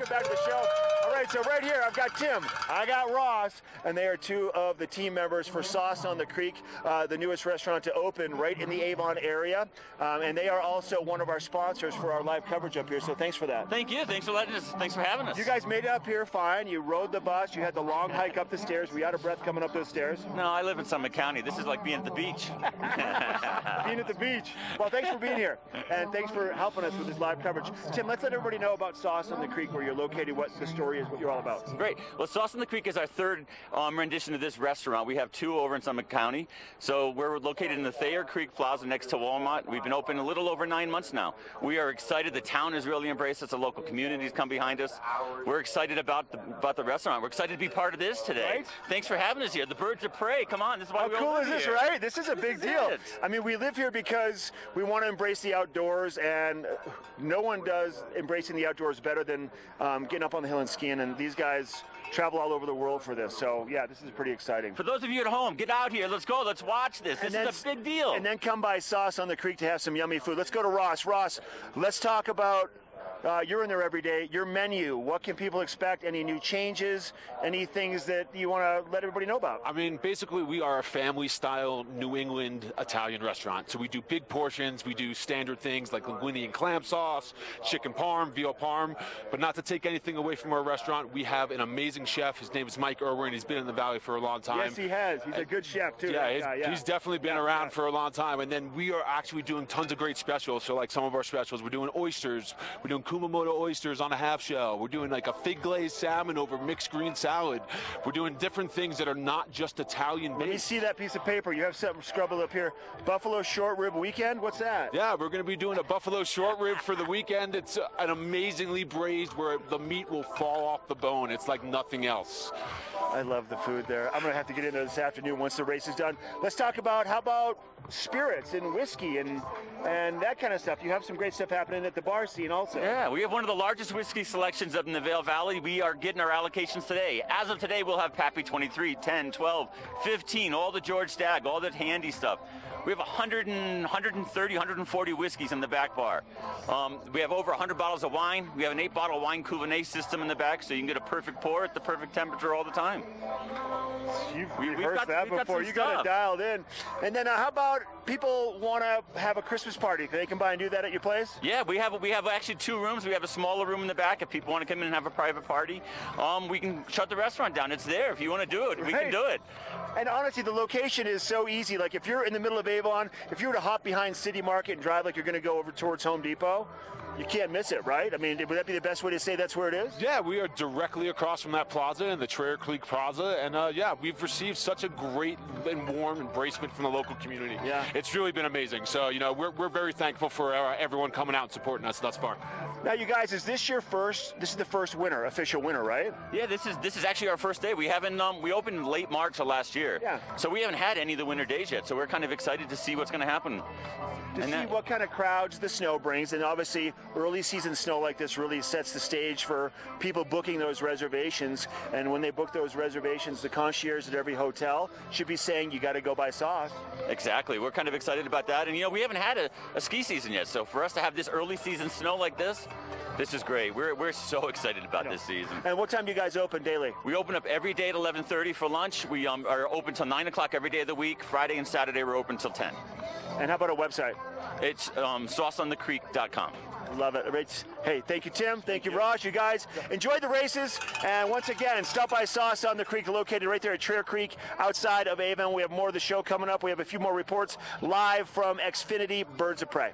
welcome back to the show. All right, so right here I've got Tim, I got Ross, and they are two of the team members for Sauce on the Creek, uh, the newest restaurant to open right in the Avon area, um, and they are also one of our sponsors for our live coverage up here. So thanks for that. Thank you. Thanks for letting us. Thanks for having us. You guys made it up here fine. You rode the bus. You had the long hike up the stairs. Were you out of breath coming up those stairs? No, I live in Summit County. This is like being at the beach. at the beach. Well, thanks for being here, and thanks for helping us with this live coverage. Tim, let's let everybody know about Sauce on the Creek, where you're located, what the story is, what you're all about. Great. Well, Sauce on the Creek is our third um, rendition of this restaurant. We have two over in Summit County. So we're located in the Traer Creek Plaza next to Walmart. We've been open a little over nine months now. We are excited. The town has really embraced us. The local communities come behind us. We're excited about the, about the restaurant. We're excited to be part of this today. Right. Thanks for having us here. The birds of prey. Come on. This is why How we cool is this, here. right? This is a big is deal. it. I mean, we live here because we want to embrace the outdoors, and no one does embracing the outdoors better than um, getting up on the hill and skiing. And these guys travel all over the world for this. So, yeah, this is pretty exciting. For those of you at home, get out here. Let's go. Let's watch this. This And is a big deal. And then come by Sauce on the Creek to have some yummy food. Let's go to Ross. Ross, let's talk about. Uh, you're in there every day. Your menu. What can people expect? Any new changes? Any things that you want to let everybody know about? I mean, basically, we are a family style New England Italian restaurant. So we do big portions, we do standard things like linguine and clam sauce, chicken parm, veal parm. But not to take anything away from our restaurant, we have an amazing chef. His name is Mike Irwin. He's been in the Valley for a long time. Yes, he has. He's a good chef too. Yeah, he's, guy, yeah. he's definitely been Yeah, around yeah. for a long time. And then we are actually doing tons of great specials. So, like some of our specials, we're doing oysters, we're doing Kumamoto oysters on a half shell, we're doing like a fig glazed salmon over mixed green salad. We're doing different things that are not just Italian Let me see that piece of paper. You have something scribbled up here. Buffalo short rib weekend. What's that? Yeah, we're going to be doing a buffalo short rib for the weekend. It's uh, an amazingly braised where the meat will fall off the bone. It's like nothing else. I love the food there. I'm gonna have to get in there this afternoon once the race is done. Let's talk about how about spirits and whiskey and and that kind of stuff. You have some great stuff happening at the bar scene also. Yeah, we have one of the largest whiskey selections up in the Vail Valley. We are getting our allocations today. As of today, we'll have Pappy 23, 10, 12, 15, all the George Stagg, all that handy stuff. We have 100 and, 130, 140 whiskeys in the back bar. Um, we have over 100 bottles of wine. We have an eight bottle wine Cuvée system in the back, so you can get a perfect pour at the perfect temperature all the time. You've We- we've rehearsed got- that got before. some you got it dialed in. And then uh, how about people want to have a Christmas party? Can they can buy and do that at your place. Yeah, we have we have actually two rooms. We have a smaller room in the back if people want to come in and have a private party. Um, we can shut the restaurant down. It's there if you want to do it. We can do it. And honestly, the location is so easy. Like if you're in the middle of Avon, if you were to hop behind City Market and drive like you're going to go over towards Home Depot, you can't miss it, right? I mean, would that be the best way to say that's where it is? Yeah, we are directly across from that plaza in the Traer Creek Plaza, and uh, yeah, we've received such a great and warm embracement from the local community. Yeah. it's really been amazing. So you know, we're, we're very thankful for uh, everyone coming out and supporting us thus far. Now, you guys, is this your first? This is the first winner, official winner, right? Yeah, this is this is actually our first day. We haven't um, we opened late March of last year. Yeah. So we haven't had any of the winter days yet. So we're kind of excited to see what's going to happen. To And see that- what kind of crowds the snow brings, and obviously, early season snow like this really sets the stage for people booking those reservations. And when they book those reservations, the concierge at every hotel should be saying, "You got to go by sauce." Exactly. We're kind of excited about that. And you know, we haven't had a, a ski season yet. So for us to have this early season snow like this, this is great. We're we're so excited about this season. And what time do you guys open daily? We open up every day at 11:30 for lunch. We um, are open till 9 o'clock every day of the week. Friday and Saturday we're open till 10. And how about a website? It's um, sauceonthecreek.com. Love it. It's- Hey, thank you, Tim. Thank you, Ross. You guys enjoy the races. And once again, stop by Sauce on the Creek, located right there at Traer Creek outside of Avon. We have more of the show coming up. We have a few more reports live from Xfinity Birds of Prey.